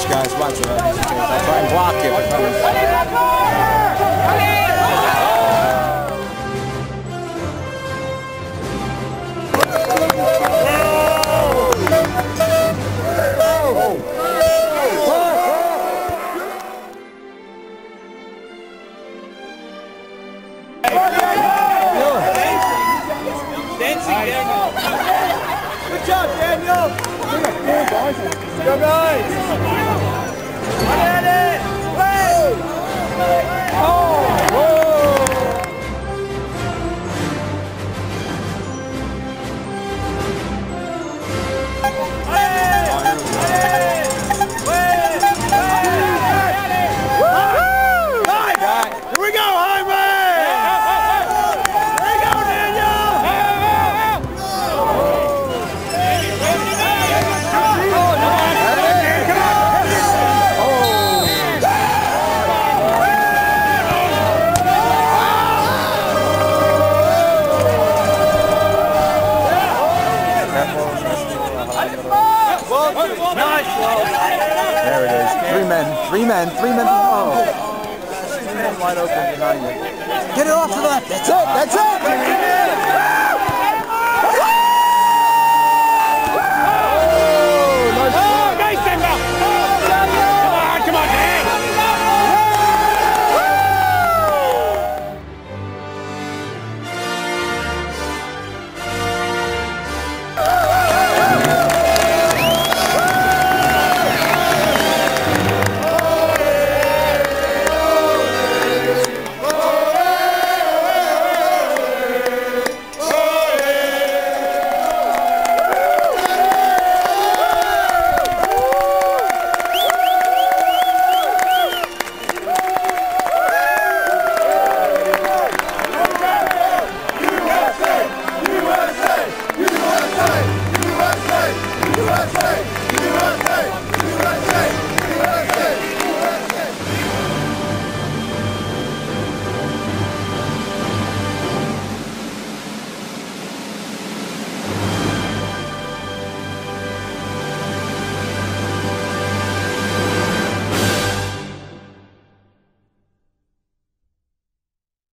guys. Watch it. I'll try and block you. Good job, Daniel. Go, guys. Get it. Here There it is. Three men. Three men. Three men. Oh. Three men wide open behind you. Get it off to the left. That's it. That's it.